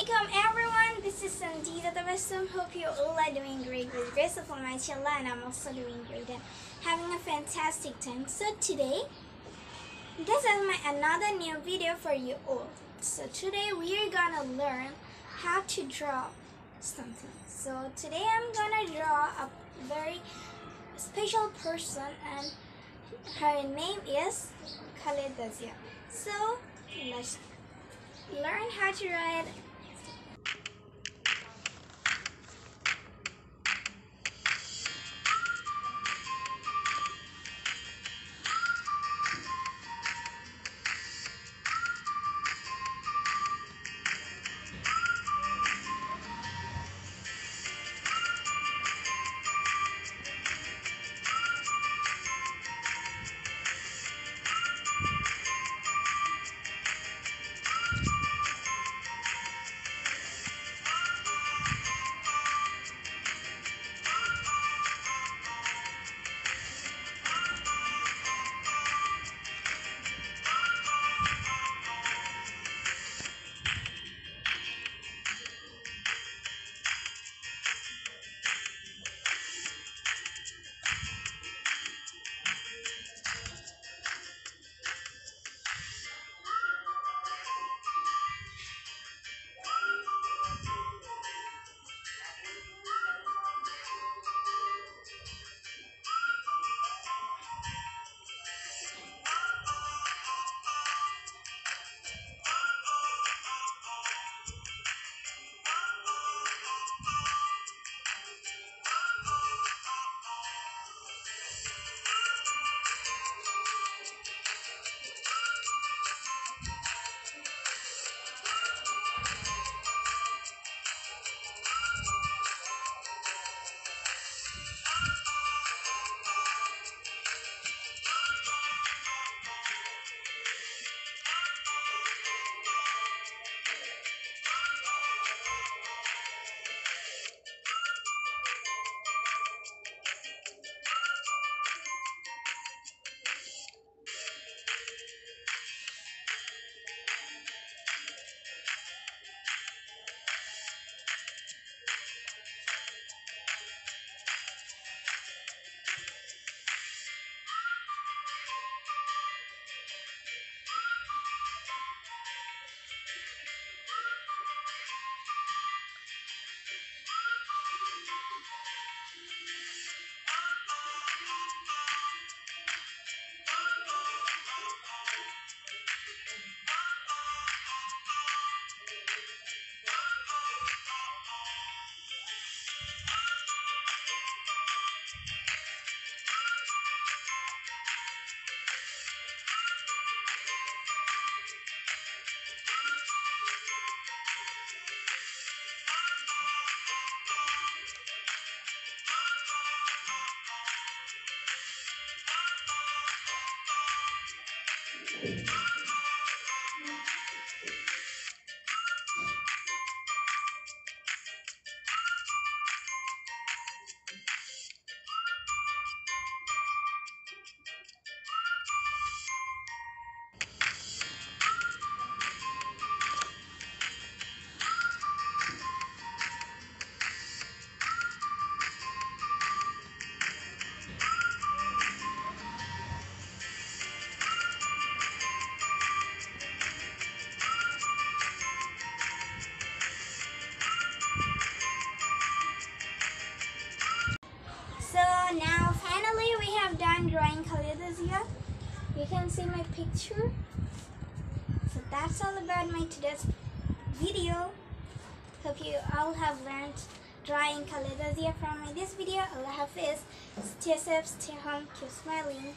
Assalamualaikum everyone, this is Sanjida Tabassum. Hope you all are doing great with grace of Almighty Allah and I'm also doing great and having a fantastic time. So today, this is my another new video for you all. So today we are gonna learn how to draw something. So today I'm gonna draw a very special person and her name is Khaleda Zia. So let's learn how to write Now finally done drawing Khaleda Zia. You can see my picture. So that's all about my today's video. Hope you all have learned drawing Khaleda Zia from my this video. Allah Hafiz. Stay safe, stay home, keep smiling.